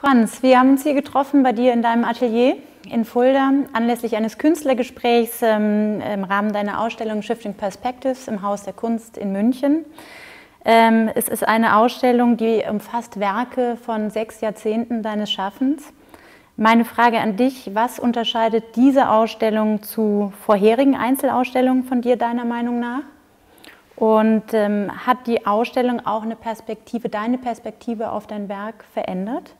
Franz, wir haben uns hier getroffen bei dir in deinem Atelier in Fulda anlässlich eines Künstlergesprächs ähm, im Rahmen deiner Ausstellung Shifting Perspectives im Haus der Kunst in München. Ähm, es ist eine Ausstellung, die umfasst Werke von sechs Jahrzehnten deines Schaffens. Meine Frage an dich, was unterscheidet diese Ausstellung zu vorherigen Einzelausstellungen von dir deiner Meinung nach? Und ähm, hat die Ausstellung auch eine Perspektive, deine Perspektive auf dein Werk verändert?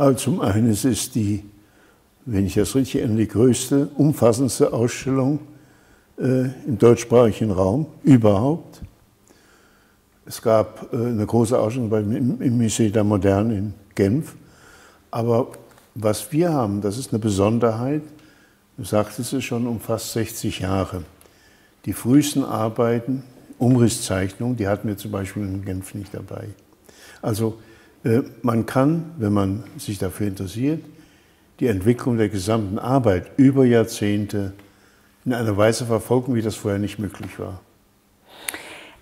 Also zum einen es ist die, wenn ich das richtig erinnere, die größte, umfassendste Ausstellung äh, im deutschsprachigen Raum überhaupt. Es gab äh, eine große Ausstellung im, im Musée der Moderne in Genf. Aber was wir haben, das ist eine Besonderheit, du sagtest es schon, um fast 60 Jahre. Die frühesten Arbeiten, Umrisszeichnungen, die hatten wir zum Beispiel in Genf nicht dabei. Also man kann, wenn man sich dafür interessiert, die Entwicklung der gesamten Arbeit über Jahrzehnte in einer Weise verfolgen, wie das vorher nicht möglich war.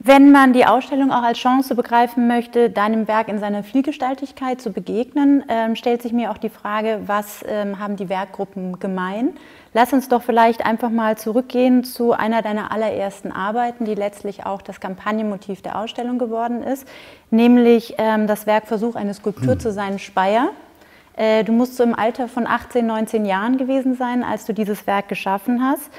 Wenn man die Ausstellung auch als Chance begreifen möchte, deinem Werk in seiner Vielgestaltigkeit zu begegnen, ähm, stellt sich mir auch die Frage, was ähm, haben die Werkgruppen gemein? Lass uns doch vielleicht einfach mal zurückgehen zu einer deiner allerersten Arbeiten, die letztlich auch das Kampagnenmotiv der Ausstellung geworden ist, nämlich ähm, das Werk Versuch, eine Skulptur hm. zu sein, Speyer. Äh, du musst so im Alter von 18, 19 Jahren gewesen sein, als du dieses Werk geschaffen hast.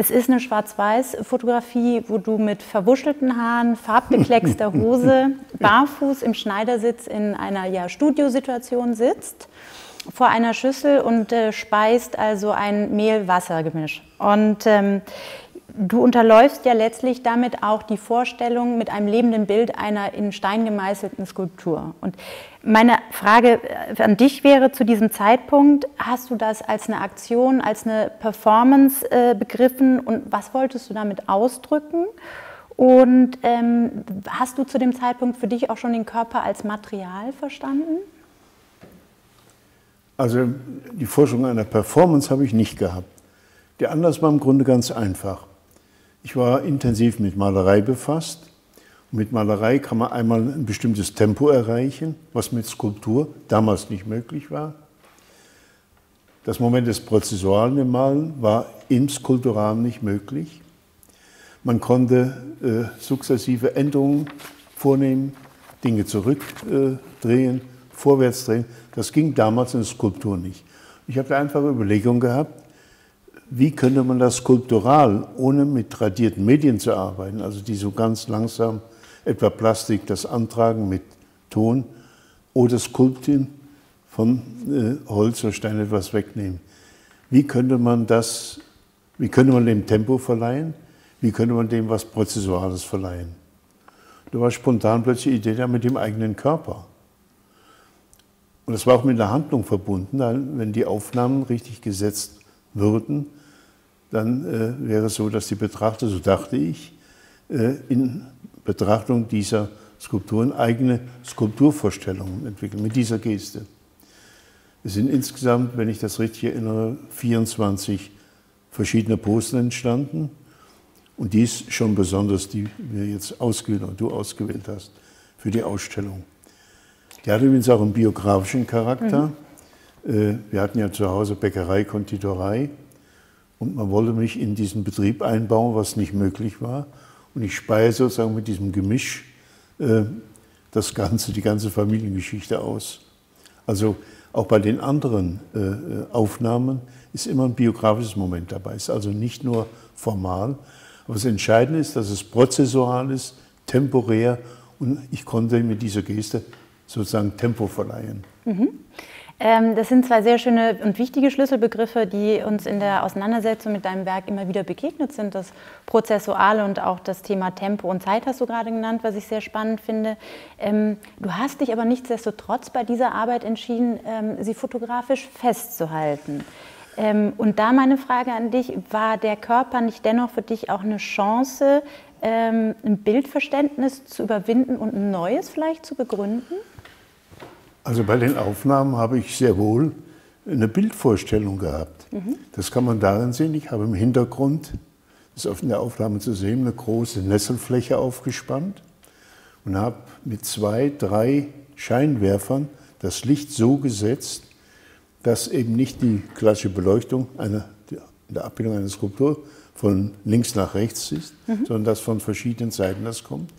Es ist eine Schwarz-Weiß-Fotografie, wo du mit verwuschelten Haaren, farbbekleckster Hose, barfuß im Schneidersitz in einer ja, Studiosituation sitzt, vor einer Schüssel und äh, speist also ein Mehl-Wasser-Gemisch. Und ähm, du unterläufst ja letztlich damit auch die Vorstellung mit einem lebenden Bild einer in Stein gemeißelten Skulptur. Und meine Frage äh, an dich wäre zu diesem Zeitpunkt, hast du das als eine Aktion, als eine Performance äh, begriffen und was wolltest du damit ausdrücken? Und ähm, hast du zu dem Zeitpunkt für dich auch schon den Körper als Material verstanden? Also die Forschung einer Performance habe ich nicht gehabt. Der Anlass war im Grunde ganz einfach. Ich war intensiv mit Malerei befasst. mit Malerei kann man einmal ein bestimmtes Tempo erreichen, was mit Skulptur damals nicht möglich war. Das Moment des Prozessualen im Malen war im Skulpturalen nicht möglich. Man konnte äh, sukzessive Änderungen vornehmen, Dinge zurückdrehen, äh, vorwärts drehen. Das ging damals in der Skulptur nicht. Ich habe da einfach Überlegungen gehabt, wie könnte man das skulptural, ohne mit tradierten Medien zu arbeiten, also die so ganz langsam, etwa Plastik, das Antragen mit Ton oder Skulptin von äh, Holz oder Stein etwas wegnehmen. Wie könnte man das, wie könnte man dem Tempo verleihen? Wie könnte man dem was Prozessuales verleihen? Da war spontan plötzlich die Idee da mit dem eigenen Körper. Und das war auch mit der Handlung verbunden, wenn die Aufnahmen richtig gesetzt würden, dann äh, wäre es so, dass die Betrachter, so dachte ich, äh, in Betrachtung dieser Skulpturen eigene Skulpturvorstellungen entwickeln, mit dieser Geste. Es sind insgesamt, wenn ich das richtig erinnere, 24 verschiedene Posen entstanden. Und dies schon besonders, die wir jetzt ausgewählt und du ausgewählt hast für die Ausstellung. Die hat übrigens auch einen biografischen Charakter. Mhm. Wir hatten ja zu Hause Bäckerei, Konditorei. Und man wollte mich in diesen Betrieb einbauen, was nicht möglich war. Und ich speise sozusagen mit diesem Gemisch äh, das Ganze, die ganze Familiengeschichte aus. Also auch bei den anderen äh, äh Aufnahmen ist immer ein biografisches Moment dabei. Es ist also nicht nur formal. Aber das Entscheidende ist, dass es prozessual ist, temporär und ich konnte mit dieser Geste sozusagen Tempo verleihen. Mhm. Ähm, das sind zwei sehr schöne und wichtige Schlüsselbegriffe, die uns in der Auseinandersetzung mit deinem Werk immer wieder begegnet sind. Das Prozessuale und auch das Thema Tempo und Zeit hast du gerade genannt, was ich sehr spannend finde. Ähm, du hast dich aber nichtsdestotrotz bei dieser Arbeit entschieden, ähm, sie fotografisch festzuhalten. Und da meine Frage an dich, war der Körper nicht dennoch für dich auch eine Chance, ein Bildverständnis zu überwinden und ein neues vielleicht zu begründen? Also bei den Aufnahmen habe ich sehr wohl eine Bildvorstellung gehabt. Mhm. Das kann man darin sehen, ich habe im Hintergrund, das ist auf der Aufnahme zu sehen, eine große Nesselfläche aufgespannt und habe mit zwei, drei Scheinwerfern das Licht so gesetzt, dass eben nicht die klassische Beleuchtung einer, der Abbildung einer Skulptur von links nach rechts ist, mhm. sondern dass von verschiedenen Seiten das kommt.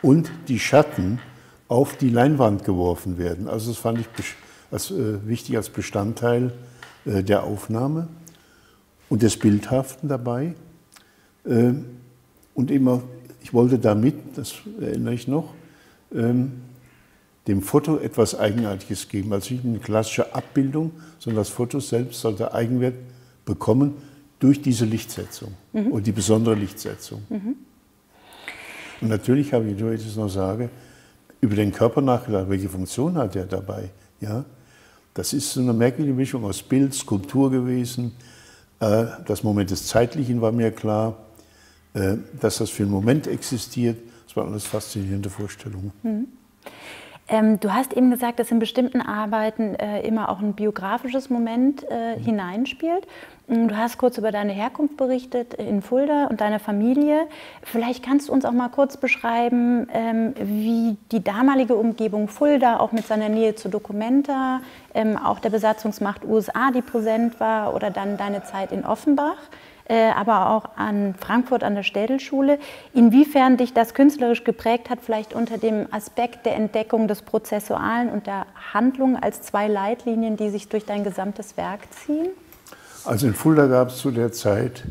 Und die Schatten auf die Leinwand geworfen werden. Also das fand ich als, äh, wichtig als Bestandteil äh, der Aufnahme und des Bildhaften dabei. Äh, und immer, ich wollte damit, das erinnere ich noch, ähm, dem Foto etwas Eigenartiges geben. Also nicht eine klassische Abbildung, sondern das Foto selbst sollte Eigenwert bekommen durch diese Lichtsetzung mhm. und die besondere Lichtsetzung. Mhm. Und natürlich habe ich, wenn ich das noch sage, über den Körper nachgedacht, welche Funktion hat er dabei. Ja? Das ist so eine merkwürdige Mischung aus Bild, Skulptur gewesen. Äh, das Moment des Zeitlichen war mir klar, äh, dass das für einen Moment existiert. Das waren alles faszinierende Vorstellungen. Mhm. Ähm, du hast eben gesagt, dass in bestimmten Arbeiten äh, immer auch ein biografisches Moment äh, mhm. hineinspielt. Du hast kurz über deine Herkunft berichtet in Fulda und deine Familie. Vielleicht kannst du uns auch mal kurz beschreiben, ähm, wie die damalige Umgebung Fulda, auch mit seiner Nähe zu Documenta, ähm, auch der Besatzungsmacht USA, die präsent war, oder dann deine Zeit in Offenbach. Äh, aber auch an Frankfurt an der Städelschule. Inwiefern dich das künstlerisch geprägt hat, vielleicht unter dem Aspekt der Entdeckung des Prozessualen und der Handlung als zwei Leitlinien, die sich durch dein gesamtes Werk ziehen? Also in Fulda gab es zu der Zeit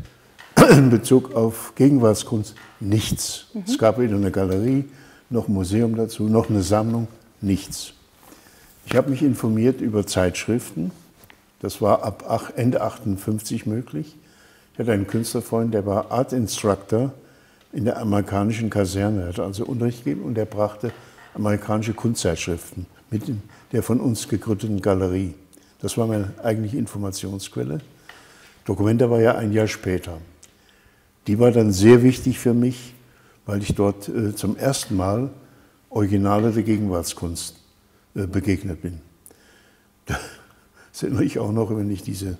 in Bezug auf Gegenwartskunst nichts. Mhm. Es gab weder eine Galerie, noch ein Museum dazu, noch eine Sammlung, nichts. Ich habe mich informiert über Zeitschriften. Das war ab Ende 58 möglich. Ich hatte einen Künstlerfreund, der war Art Instructor in der amerikanischen Kaserne. Er hat also Unterricht gegeben und er brachte amerikanische Kunstzeitschriften mit der von uns gegründeten Galerie. Das war meine eigentliche Informationsquelle. Dokumenta war ja ein Jahr später. Die war dann sehr wichtig für mich, weil ich dort äh, zum ersten Mal Originale der Gegenwartskunst äh, begegnet bin. Das erinnere ich auch noch, wenn ich diese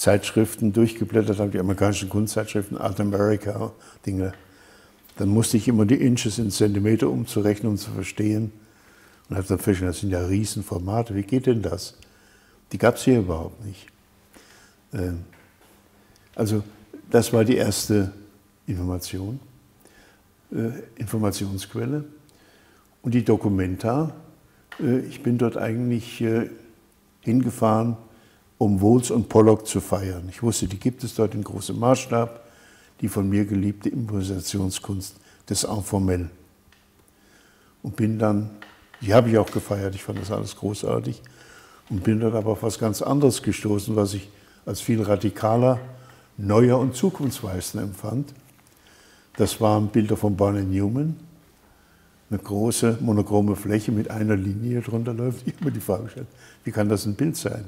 Zeitschriften durchgeblättert habe, die amerikanischen Kunstzeitschriften, Art America, Dinge, dann musste ich immer die Inches in Zentimeter umzurechnen, um zu verstehen. Und habe dann festgestellt, das sind ja Riesenformate, wie geht denn das? Die gab es hier überhaupt nicht. Ähm, also das war die erste Information, äh, Informationsquelle. Und die Dokumenta, äh, ich bin dort eigentlich äh, hingefahren, um Wohls und Pollock zu feiern. Ich wusste, die gibt es dort in großem Maßstab, die von mir geliebte Improvisationskunst des Informell. Und bin dann, die habe ich auch gefeiert, ich fand das alles großartig, und bin dort aber auf was ganz anderes gestoßen, was ich als viel radikaler, neuer und zukunftsweisender empfand. Das waren Bilder von Barney Newman, eine große monochrome Fläche mit einer Linie, drunter läuft. Ich habe mir die Frage gestellt, wie kann das ein Bild sein?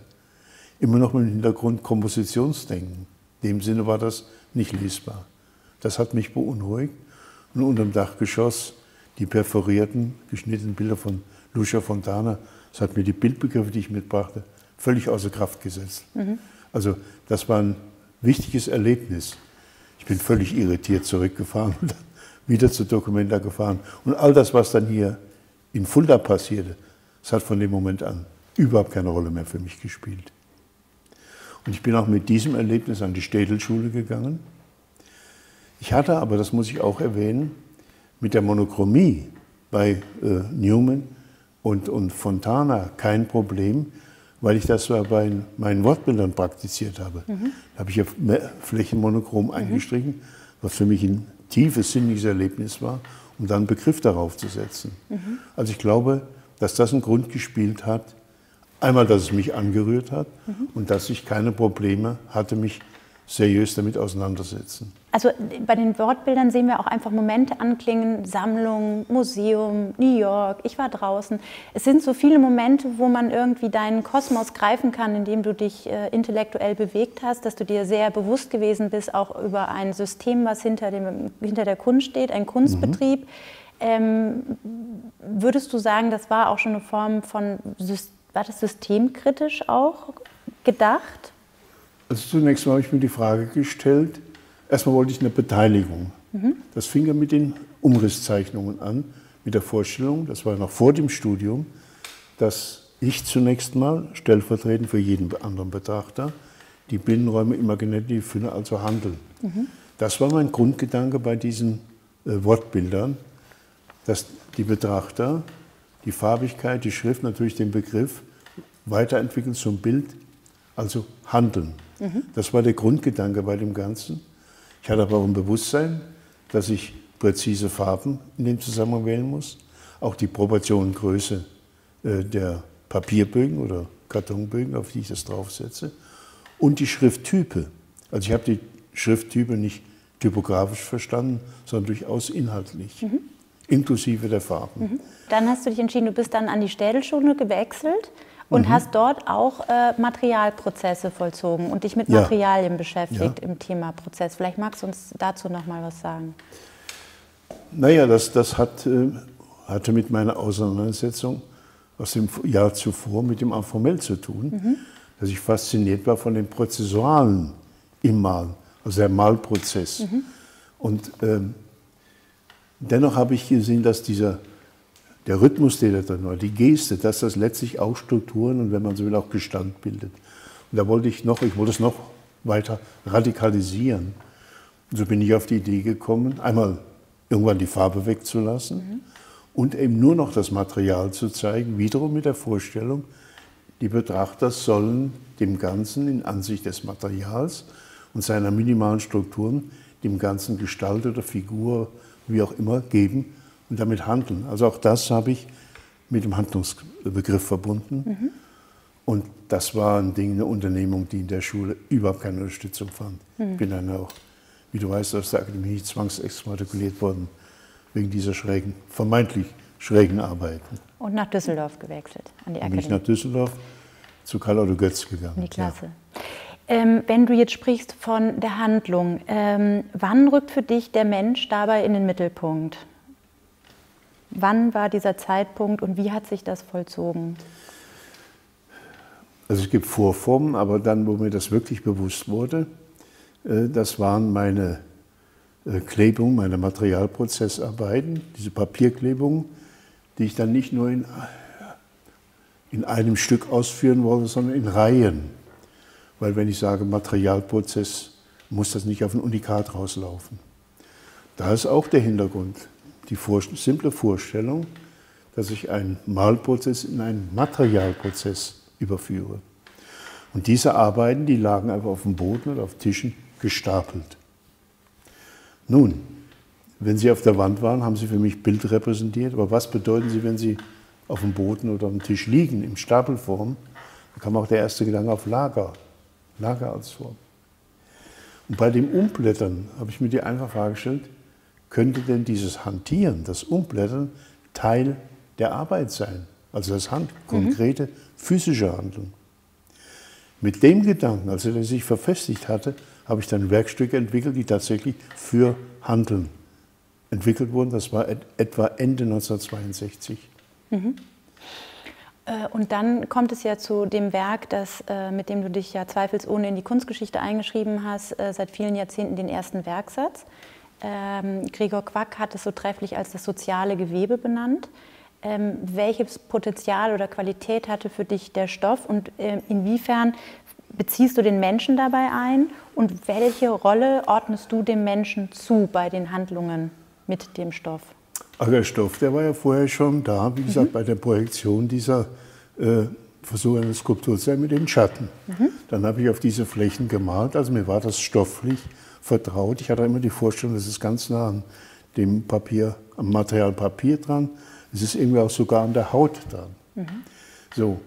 Immer noch mit dem Hintergrund Kompositionsdenken. In dem Sinne war das nicht lesbar. Das hat mich beunruhigt. Und unter dem Dachgeschoss die perforierten, geschnittenen Bilder von Lucia Fontana, das hat mir die Bildbegriffe, die ich mitbrachte, völlig außer Kraft gesetzt. Mhm. Also das war ein wichtiges Erlebnis. Ich bin völlig irritiert zurückgefahren und dann wieder zu Documenta gefahren. Und all das, was dann hier in Fulda passierte, das hat von dem Moment an überhaupt keine Rolle mehr für mich gespielt. Und ich bin auch mit diesem Erlebnis an die Städelschule gegangen. Ich hatte aber, das muss ich auch erwähnen, mit der Monochromie bei äh, Newman und, und Fontana kein Problem, weil ich das bei meinen Wortbildern praktiziert habe. Mhm. Da habe ich ja Flächenmonochrom mhm. eingestrichen, was für mich ein tiefes sinnliches Erlebnis war, um dann einen Begriff darauf zu setzen. Mhm. Also ich glaube, dass das einen Grund gespielt hat, Einmal, dass es mich angerührt hat mhm. und dass ich keine Probleme hatte, mich seriös damit auseinandersetzen. Also bei den Wortbildern sehen wir auch einfach Momente anklingen, Sammlung, Museum, New York, ich war draußen. Es sind so viele Momente, wo man irgendwie deinen Kosmos greifen kann, in dem du dich äh, intellektuell bewegt hast, dass du dir sehr bewusst gewesen bist, auch über ein System, was hinter, dem, hinter der Kunst steht, ein Kunstbetrieb. Mhm. Ähm, würdest du sagen, das war auch schon eine Form von System? War das systemkritisch auch gedacht? Also zunächst mal habe ich mir die Frage gestellt, erstmal wollte ich eine Beteiligung. Mhm. Das fing ja mit den Umrisszeichnungen an, mit der Vorstellung, das war noch vor dem Studium, dass ich zunächst mal, stellvertretend für jeden anderen Betrachter, die Binnenräume imaginativ führen, also handeln. Mhm. Das war mein Grundgedanke bei diesen äh, Wortbildern, dass die Betrachter die Farbigkeit, die Schrift, natürlich den Begriff weiterentwickeln zum Bild, also handeln. Mhm. Das war der Grundgedanke bei dem Ganzen. Ich hatte aber auch ein Bewusstsein, dass ich präzise Farben in dem Zusammenhang wählen muss, auch die Proportionengröße äh, der Papierbögen oder Kartonbögen, auf die ich das draufsetze, und die Schrifttype. Also ich habe die Schrifttype nicht typografisch verstanden, sondern durchaus inhaltlich, mhm. Inklusive der Farben. Mhm. Dann hast du dich entschieden, du bist dann an die Städelschule gewechselt und mhm. hast dort auch äh, Materialprozesse vollzogen und dich mit Materialien ja. beschäftigt ja. im Thema Prozess. Vielleicht magst du uns dazu noch mal was sagen. Naja, das, das hat, äh, hatte mit meiner Auseinandersetzung aus dem Jahr zuvor mit dem Informell zu tun, mhm. dass ich fasziniert war von den Prozessualen im Malen, also der Malprozess. Mhm. Und ähm, dennoch habe ich gesehen, dass dieser der Rhythmus, der da drin war, die Geste, dass das letztlich auch Strukturen und wenn man so will auch Gestand bildet. Und da wollte ich noch, ich wollte es noch weiter radikalisieren. Und so bin ich auf die Idee gekommen, einmal irgendwann die Farbe wegzulassen mhm. und eben nur noch das Material zu zeigen, wiederum mit der Vorstellung, die Betrachter sollen dem Ganzen in Ansicht des Materials und seiner minimalen Strukturen dem Ganzen Gestalt oder Figur, wie auch immer, geben und damit handeln. Also auch das habe ich mit dem Handlungsbegriff verbunden. Mhm. Und das war ein Ding, eine Unternehmung, die in der Schule überhaupt keine Unterstützung fand. Mhm. Ich bin dann auch, wie du weißt, aus der Akademie zwangsexmatrikuliert worden, wegen dieser schrägen, vermeintlich schrägen Arbeiten. Und nach Düsseldorf gewechselt, an die Akademie. Bin ich nach Düsseldorf zu Karl-Otto Götz gegangen. In die Klasse. Ja. Ähm, wenn du jetzt sprichst von der Handlung, ähm, wann rückt für dich der Mensch dabei in den Mittelpunkt? Wann war dieser Zeitpunkt und wie hat sich das vollzogen? Also es gibt Vorformen, aber dann, wo mir das wirklich bewusst wurde, äh, das waren meine äh, Klebungen, meine Materialprozessarbeiten, diese Papierklebungen, die ich dann nicht nur in, in einem Stück ausführen wollte, sondern in Reihen. Weil wenn ich sage Materialprozess, muss das nicht auf ein Unikat rauslaufen. Da ist auch der Hintergrund die simple Vorstellung, dass ich einen Malprozess in einen Materialprozess überführe. Und diese Arbeiten, die lagen einfach auf dem Boden oder auf Tischen gestapelt. Nun, wenn sie auf der Wand waren, haben sie für mich Bild repräsentiert. Aber was bedeuten sie, wenn sie auf dem Boden oder am Tisch liegen, in Stapelform? Da kam auch der erste Gedanke auf Lager, Lager als Form. Und bei dem Umblättern habe ich mir die einfache Frage gestellt, könnte denn dieses Hantieren, das Umblättern Teil der Arbeit sein? Also das Hand, konkrete physische Handeln. Mit dem Gedanken, als er sich verfestigt hatte, habe ich dann Werkstücke entwickelt, die tatsächlich für Handeln entwickelt wurden. Das war etwa Ende 1962. Mhm. Äh, und dann kommt es ja zu dem Werk, das, äh, mit dem du dich ja zweifelsohne in die Kunstgeschichte eingeschrieben hast, äh, seit vielen Jahrzehnten den ersten Werksatz. Ähm, Gregor Quack hat es so trefflich als das soziale Gewebe benannt. Ähm, welches Potenzial oder Qualität hatte für dich der Stoff und äh, inwiefern beziehst du den Menschen dabei ein und welche Rolle ordnest du dem Menschen zu bei den Handlungen mit dem Stoff? Der Stoff, der war ja vorher schon da, wie gesagt, mhm. bei der Projektion dieser äh, Versuch einer Skulptur mit den Schatten. Mhm. Dann habe ich auf diese Flächen gemalt, also mir war das stofflich vertraut. Ich hatte immer die Vorstellung, das ist ganz nah an dem Papier, am Material Papier dran. Es ist irgendwie auch sogar an der Haut dran. Mhm. So.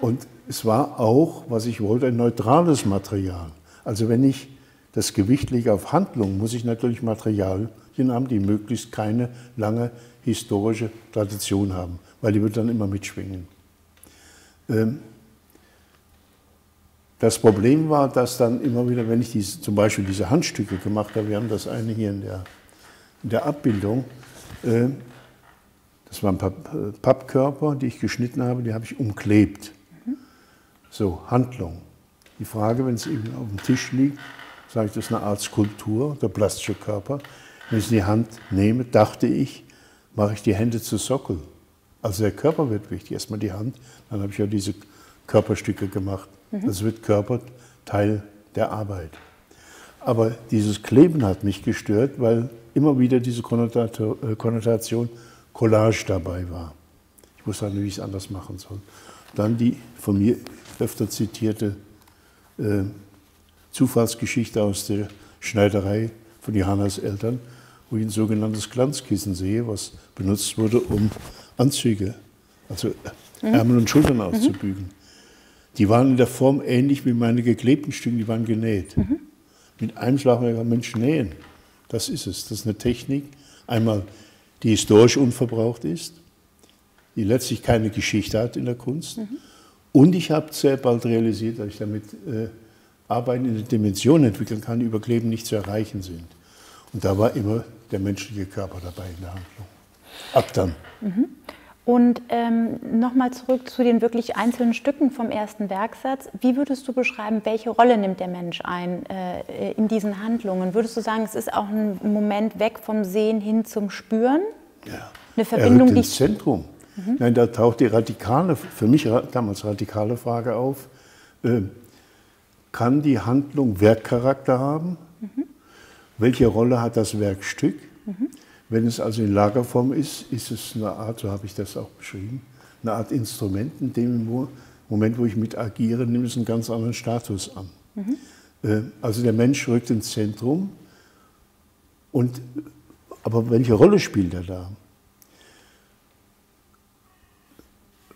Und es war auch, was ich wollte, ein neutrales Material. Also wenn ich das Gewicht lege auf Handlung, muss ich natürlich Materialien haben, die möglichst keine lange historische Tradition haben, weil die wird dann immer mitschwingen. Ähm, das Problem war, dass dann immer wieder, wenn ich diese, zum Beispiel diese Handstücke gemacht habe, wir haben das eine hier in der, in der Abbildung, äh, das waren Pappkörper, die ich geschnitten habe, die habe ich umklebt. So, Handlung. Die Frage, wenn es eben auf dem Tisch liegt, sage ich, das ist eine Art Skulptur, der plastische Körper. Wenn ich die Hand nehme, dachte ich, mache ich die Hände zu Sockel. Also der Körper wird wichtig, erstmal die Hand, dann habe ich ja diese Körperstücke gemacht. Mhm. Das wird Körper Teil der Arbeit. Aber dieses Kleben hat mich gestört, weil immer wieder diese äh, Konnotation Collage dabei war. Ich wusste nicht, wie ich es anders machen soll. Dann die von mir öfter zitierte äh, Zufallsgeschichte aus der Schneiderei von Johannas Eltern, wo ich ein sogenanntes Glanzkissen sehe, was benutzt wurde, um Anzüge, also. Ärmel und Schultern mhm. auszubügeln. Die waren in der Form ähnlich wie meine geklebten Stücke, die waren genäht. Mhm. Mit einem Schlag gesagt, Mensch, nähen, das ist es. Das ist eine Technik, einmal, die historisch unverbraucht ist, die letztlich keine Geschichte hat in der Kunst. Mhm. Und ich habe sehr bald realisiert, dass ich damit äh, Arbeiten in der Dimension entwickeln kann, die über Kleben nicht zu erreichen sind. Und da war immer der menschliche Körper dabei in der Handlung. Ab dann. Mhm. Und ähm, nochmal zurück zu den wirklich einzelnen Stücken vom ersten Werksatz. Wie würdest du beschreiben, welche Rolle nimmt der Mensch ein äh, in diesen Handlungen? Würdest du sagen, es ist auch ein Moment weg vom Sehen hin zum Spüren? Ja. Eine Verbindung, er rückt ins Zentrum. Mhm. Nein, da taucht die radikale, für mich damals radikale Frage auf. Äh, kann die Handlung Werkcharakter haben? Welche Rolle hat das Werkstück? Mhm. Wenn es also in Lagerform ist, ist es eine Art, so habe ich das auch beschrieben, eine Art Instrument, in dem Moment, wo ich mit agiere, nimmt es einen ganz anderen Status an. Mhm. Also der Mensch rückt ins Zentrum. Und, aber welche Rolle spielt er da?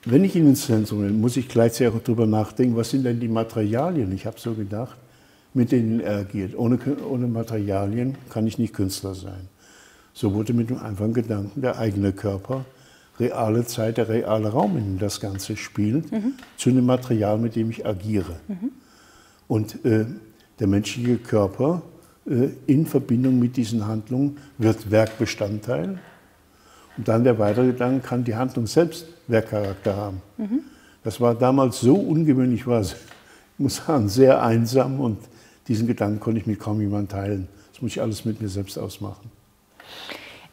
Wenn ich ihn ins Zentrum nehme, muss ich gleichzeitig auch darüber nachdenken, was sind denn die Materialien? Ich habe so gedacht, mit denen er agiert. Ohne, ohne Materialien kann ich nicht Künstler sein. So wurde mit dem einfachen Gedanken der eigene Körper, reale Zeit, der reale Raum, in dem das Ganze spielt, mhm. zu einem Material, mit dem ich agiere. Mhm. Und äh, der menschliche Körper äh, in Verbindung mit diesen Handlungen wird Werkbestandteil. Und dann der weitere Gedanke, kann die Handlung selbst Werkcharakter haben. Mhm. Das war damals so ungewöhnlich, war ich muss sagen, sehr einsam und diesen Gedanken konnte ich mit kaum jemandem teilen. Das muss ich alles mit mir selbst ausmachen.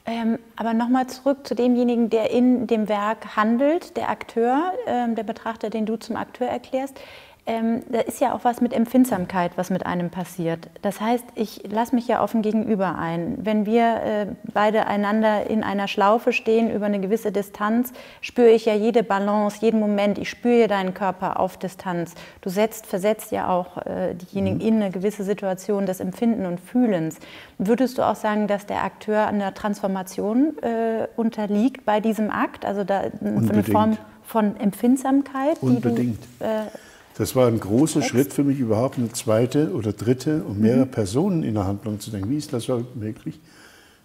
Ähm, aber nochmal zurück zu demjenigen, der in dem Werk handelt, der Akteur, ähm, der Betrachter, den du zum Akteur erklärst. Ähm, da ist ja auch was mit Empfindsamkeit, was mit einem passiert. Das heißt, ich lasse mich ja auf ein Gegenüber ein. Wenn wir äh, beide einander in einer Schlaufe stehen über eine gewisse Distanz, spüre ich ja jede Balance, jeden Moment. Ich spüre deinen Körper auf Distanz. Du setzt, versetzt ja auch äh, diejenigen mhm. in eine gewisse Situation des Empfinden und Fühlens. Würdest du auch sagen, dass der Akteur einer Transformation äh, unterliegt bei diesem Akt? Also da Unbedingt. eine Form von Empfindsamkeit? Unbedingt. Die du, äh, das war ein großer Text. Schritt für mich, überhaupt eine zweite oder dritte und mehrere mhm. Personen in der Handlung zu denken. Wie ist das überhaupt möglich?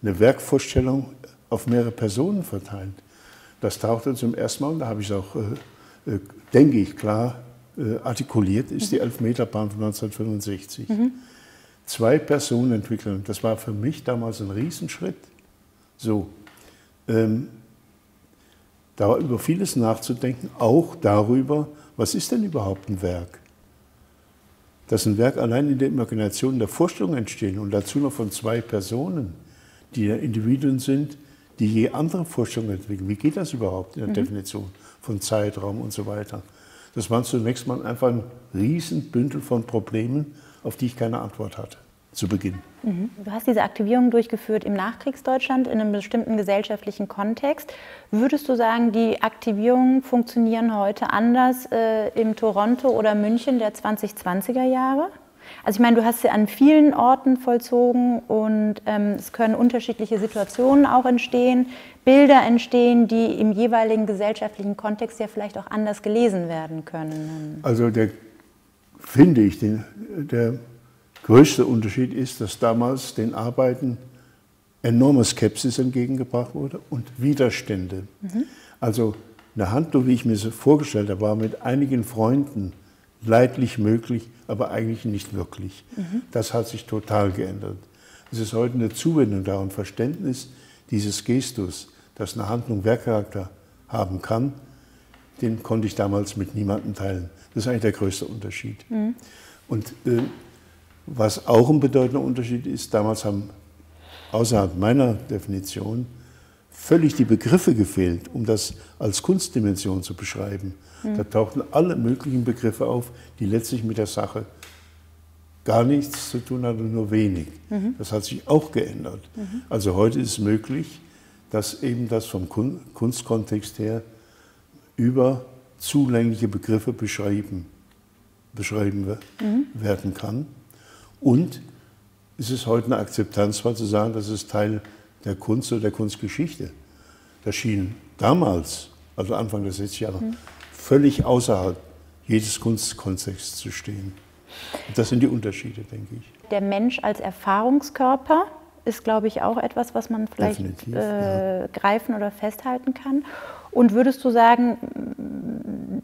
Eine Werkvorstellung auf mehrere Personen verteilt. Das tauchte zum ersten Mal, und da habe ich es auch, äh, äh, denke ich, klar äh, artikuliert, ist mhm. die Elfmeterbahn von 1965. Mhm. Zwei Personen entwickeln. Das war für mich damals ein Riesenschritt. So. Ähm, da über vieles nachzudenken, auch darüber, was ist denn überhaupt ein Werk? Dass ein Werk allein in der Imagination der Vorstellung entsteht und dazu noch von zwei Personen, die ja Individuen sind, die je andere Vorstellungen entwickeln. Wie geht das überhaupt in der mhm. Definition von Zeitraum und so weiter? Das war zunächst mal einfach ein Riesenbündel von Problemen, auf die ich keine Antwort hatte zu Beginn. Mhm. Du hast diese Aktivierung durchgeführt im Nachkriegsdeutschland in einem bestimmten gesellschaftlichen Kontext. Würdest du sagen, die Aktivierungen funktionieren heute anders äh, im Toronto oder München der 2020er Jahre? Also ich meine, du hast sie an vielen Orten vollzogen und ähm, es können unterschiedliche Situationen auch entstehen, Bilder entstehen, die im jeweiligen gesellschaftlichen Kontext ja vielleicht auch anders gelesen werden können. Also der, finde ich, den, der größte Unterschied ist, dass damals den Arbeiten enorme Skepsis entgegengebracht wurde und Widerstände. Mhm. Also eine Handlung, wie ich mir sie vorgestellt habe, war mit einigen Freunden leidlich möglich, aber eigentlich nicht wirklich. Mhm. Das hat sich total geändert. Es ist heute eine Zuwendung da und Verständnis dieses Gestus, dass eine Handlung Werkcharakter haben kann, den konnte ich damals mit niemandem teilen. Das ist eigentlich der größte Unterschied. Mhm. Und äh, was auch ein bedeutender Unterschied ist, damals haben außerhalb meiner Definition völlig die Begriffe gefehlt, um das als Kunstdimension zu beschreiben. Mhm. Da tauchten alle möglichen Begriffe auf, die letztlich mit der Sache gar nichts zu tun hatten, nur wenig. Mhm. Das hat sich auch geändert. Mhm. Also heute ist es möglich, dass eben das vom Kunstkontext her über zulängliche Begriffe beschreiben, beschreiben mhm. werden kann. Und es ist heute eine Akzeptanz, mal zu sagen, das ist Teil der Kunst oder der Kunstgeschichte. Das schien damals, also Anfang der 60er Jahre, mhm. völlig außerhalb jedes Kunstkontexts zu stehen. Und das sind die Unterschiede, denke ich. Der Mensch als Erfahrungskörper ist, glaube ich, auch etwas, was man vielleicht äh, ja. greifen oder festhalten kann. Und würdest du sagen,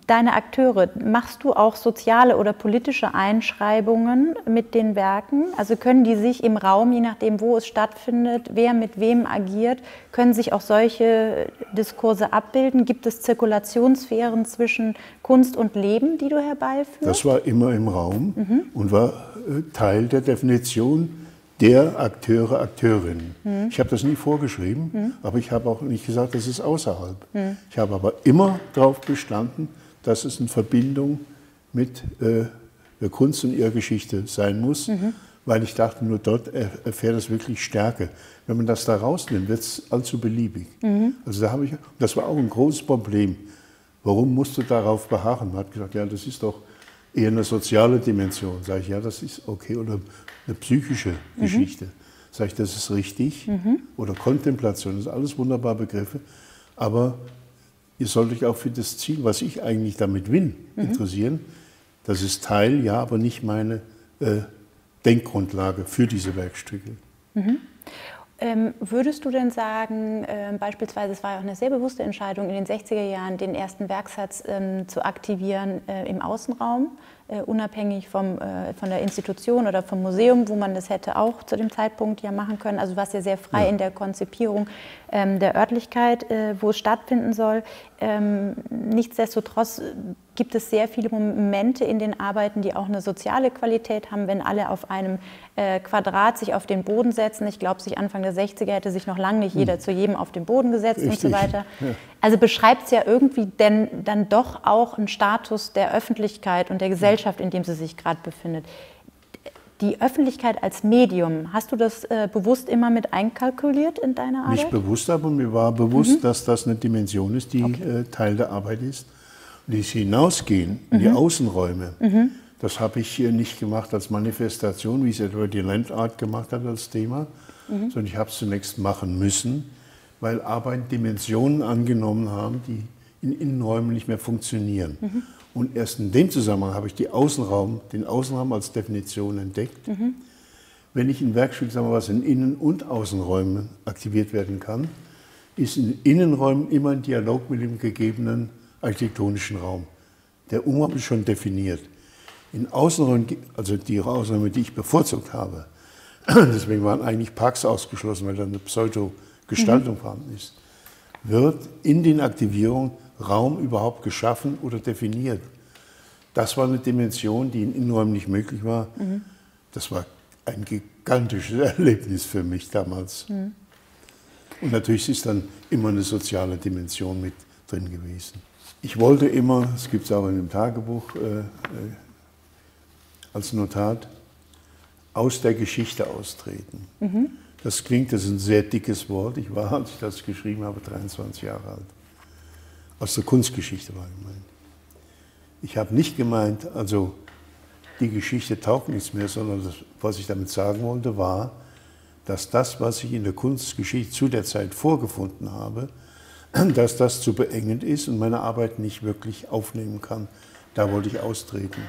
deine Akteure, machst du auch soziale oder politische Einschreibungen mit den Werken? Also können die sich im Raum, je nachdem, wo es stattfindet, wer mit wem agiert, können sich auch solche Diskurse abbilden? Gibt es Zirkulationssphären zwischen Kunst und Leben, die du herbeiführst? Das war immer im Raum mhm. und war äh, Teil der Definition der Akteure, Akteurinnen. Mhm. Ich habe das nie vorgeschrieben, mhm. aber ich habe auch nicht gesagt, das ist außerhalb. Mhm. Ich habe aber immer darauf bestanden, dass es in Verbindung mit äh, der Kunst und ihrer Geschichte sein muss, mhm. weil ich dachte, nur dort erfährt es wirklich Stärke. Wenn man das da rausnimmt, wird es allzu beliebig. Mhm. Also da habe ich, das war auch ein großes Problem. Warum musst du darauf beharren? Man hat gesagt, ja, das ist doch eher eine soziale Dimension. Sage ich, ja, das ist okay. Oder eine psychische mhm. Geschichte. Sage ich, das ist richtig. Mhm. Oder Kontemplation, das sind alles wunderbare Begriffe. Aber ihr sollt euch auch für das Ziel, was ich eigentlich damit will, mhm. interessieren. Das ist Teil, ja, aber nicht meine äh, Denkgrundlage für diese Werkstücke. Mhm. Ähm, würdest du denn sagen, äh, beispielsweise, es war ja auch eine sehr bewusste Entscheidung in den 60er Jahren, den ersten Werksatz ähm, zu aktivieren äh, im Außenraum, äh, unabhängig vom, äh, von der Institution oder vom Museum, wo man das hätte auch zu dem Zeitpunkt ja machen können. Also was ja sehr frei ja. in der Konzipierung ähm, der Örtlichkeit, äh, wo es stattfinden soll. Ähm, nichtsdestotrotz gibt es sehr viele Momente in den Arbeiten, die auch eine soziale Qualität haben, wenn alle auf einem äh, Quadrat sich auf den Boden setzen. Ich glaube, sich Anfang der 60er hätte sich noch lange nicht jeder hm. zu jedem auf den Boden gesetzt Richtig. und so weiter. Ja. Also beschreibt es ja irgendwie denn dann doch auch einen Status der Öffentlichkeit und der Gesellschaft, in dem sie sich gerade befindet. Die Öffentlichkeit als Medium, hast du das äh, bewusst immer mit einkalkuliert in deiner Arbeit? Nicht bewusst, aber mir war bewusst, mhm. dass das eine Dimension ist, die okay. äh, Teil der Arbeit ist. Dieses Hinausgehen in die mhm. Außenräume, mhm. das habe ich hier nicht gemacht als Manifestation, wie es etwa die Landart gemacht hat als Thema, mhm. sondern ich habe es zunächst machen müssen, weil Arbeiten Dimensionen angenommen haben, die in Innenräumen nicht mehr funktionieren. Mhm. Und erst in dem Zusammenhang habe ich die Außenraum, den Außenraum als Definition entdeckt. Mhm. Wenn ich ein Werkstück, sagen wir was, in Innen- und Außenräumen aktiviert werden kann, ist in Innenräumen immer ein Dialog mit dem gegebenen architektonischen Raum. Der Umraum ist schon definiert. In Außenräumen, also die Außenräume, die ich bevorzugt habe, deswegen waren eigentlich Parks ausgeschlossen, weil da eine Pseudo-Gestaltung mhm. vorhanden ist, wird in den Aktivierungen Raum überhaupt geschaffen oder definiert. Das war eine Dimension, die in Innenräumen nicht möglich war. Mhm. Das war ein gigantisches Erlebnis für mich damals. Mhm. Und natürlich ist dann immer eine soziale Dimension mit drin gewesen. Ich wollte immer, es gibt es auch in dem Tagebuch äh, äh, als Notat, aus der Geschichte austreten. Mhm. Das klingt, das ist ein sehr dickes Wort. Ich war, als ich das geschrieben habe, 23 Jahre alt aus der Kunstgeschichte war gemeint. Ich habe nicht gemeint, also die Geschichte taugt nichts mehr, sondern das, was ich damit sagen wollte, war, dass das, was ich in der Kunstgeschichte zu der Zeit vorgefunden habe, dass das zu beengend ist und meine Arbeit nicht wirklich aufnehmen kann. Da wollte ich austreten.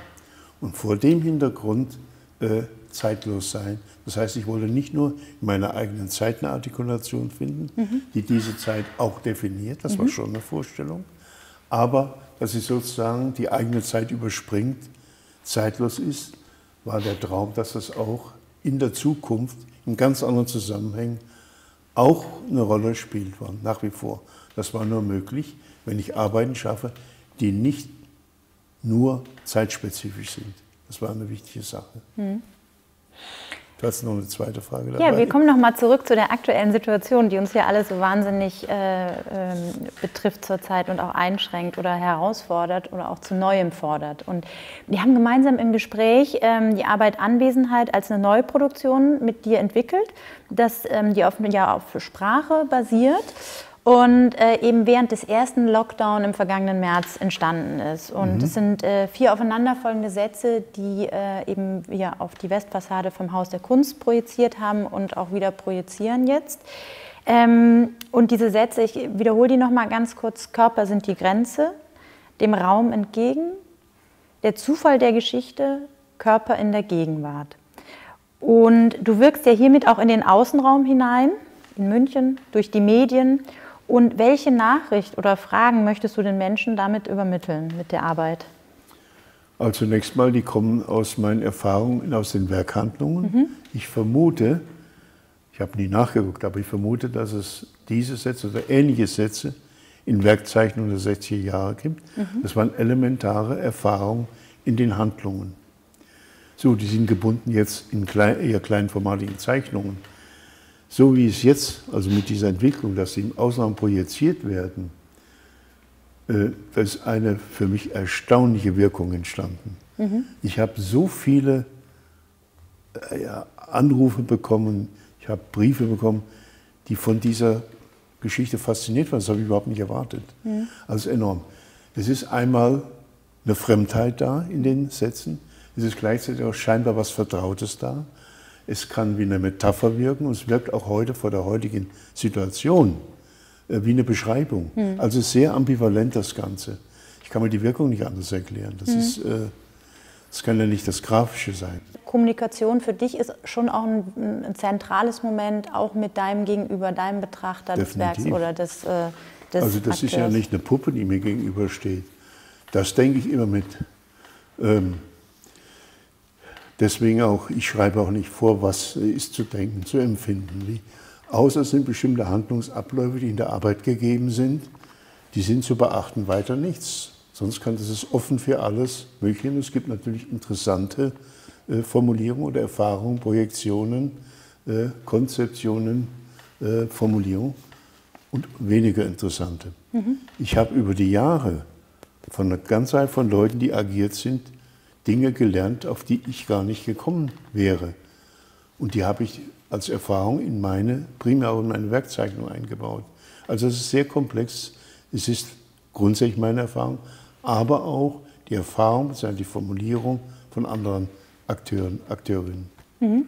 Und vor dem Hintergrund äh, zeitlos sein. Das heißt, ich wollte nicht nur in meiner eigenen Zeit eine Artikulation finden, mhm. die diese Zeit auch definiert, das mhm. war schon eine Vorstellung, aber dass sie sozusagen die eigene Zeit überspringt, zeitlos ist, war der Traum, dass das auch in der Zukunft in ganz anderen Zusammenhängen auch eine Rolle spielt, nach wie vor. Das war nur möglich, wenn ich Arbeiten schaffe, die nicht nur zeitspezifisch sind. Das war eine wichtige Sache. Mhm. hast noch eine zweite Frage dabei. Ja, wir kommen noch mal zurück zu der aktuellen Situation, die uns ja alle so wahnsinnig äh, äh, betrifft zurzeit und auch einschränkt oder herausfordert oder auch zu Neuem fordert. Und wir haben gemeinsam im Gespräch ähm, die Arbeit Anwesenheit als eine Neuproduktion mit dir entwickelt, dass ähm, die auf, ja, auf Sprache basiert und äh, eben während des ersten Lockdown im vergangenen März entstanden ist. Und mhm. es sind äh, vier aufeinanderfolgende Sätze, die äh, eben wir auf die Westfassade vom Haus der Kunst projiziert haben und auch wieder projizieren jetzt. Ähm, und diese Sätze, ich wiederhole die nochmal ganz kurz, Körper sind die Grenze, dem Raum entgegen, der Zufall der Geschichte, Körper in der Gegenwart. Und du wirkst ja hiermit auch in den Außenraum hinein, in München, durch die Medien und welche Nachricht oder Fragen möchtest du den Menschen damit übermitteln mit der Arbeit? Also zunächst mal, die kommen aus meinen Erfahrungen aus den Werkhandlungen. Mhm. Ich vermute, ich habe nie nachgeguckt, aber ich vermute, dass es diese Sätze oder ähnliche Sätze in Werkzeichnungen der 60er Jahre gibt. Mhm. Das waren elementare Erfahrungen in den Handlungen. So, die sind gebunden jetzt in klein, eher kleinformatigen Zeichnungen so wie es jetzt, also mit dieser Entwicklung, dass sie im Ausland projiziert werden, äh, da ist eine für mich erstaunliche Wirkung entstanden. Mhm. Ich habe so viele äh, ja, Anrufe bekommen, ich habe Briefe bekommen, die von dieser Geschichte fasziniert waren. Das habe ich überhaupt nicht erwartet. Mhm. Also enorm. Es ist einmal eine Fremdheit da in den Sätzen. Es ist gleichzeitig auch scheinbar was Vertrautes da. Es kann wie eine Metapher wirken und es wirkt auch heute vor der heutigen Situation äh, wie eine Beschreibung. Mhm. Also sehr ambivalent das Ganze. Ich kann mir die Wirkung nicht anders erklären. Das, mhm. ist, äh, das kann ja nicht das Grafische sein. Kommunikation für dich ist schon auch ein, ein zentrales Moment, auch mit deinem Gegenüber, deinem Betrachter Definitiv. des Werks oder des, äh, des Also das Akteurs. ist ja nicht eine Puppe, die mir gegenübersteht. Das denke ich immer mit. Ähm, Deswegen auch, ich schreibe auch nicht vor, was ist zu denken, zu empfinden. Wie, außer es sind bestimmte Handlungsabläufe, die in der Arbeit gegeben sind, die sind zu beachten, weiter nichts. Sonst kann das ist offen für alles Mögliche. Es gibt natürlich interessante äh, Formulierungen oder Erfahrungen, Projektionen, äh, Konzeptionen, äh, Formulierungen und weniger interessante. Mhm. Ich habe über die Jahre von einer ganzen Reihe von Leuten, die agiert sind, Dinge gelernt, auf die ich gar nicht gekommen wäre. Und die habe ich als Erfahrung in meine, primär auch in meine Werkzeichnung eingebaut. Also es ist sehr komplex. Es ist grundsätzlich meine Erfahrung, aber auch die Erfahrung, die Formulierung von anderen Akteuren, Akteurinnen. Mhm.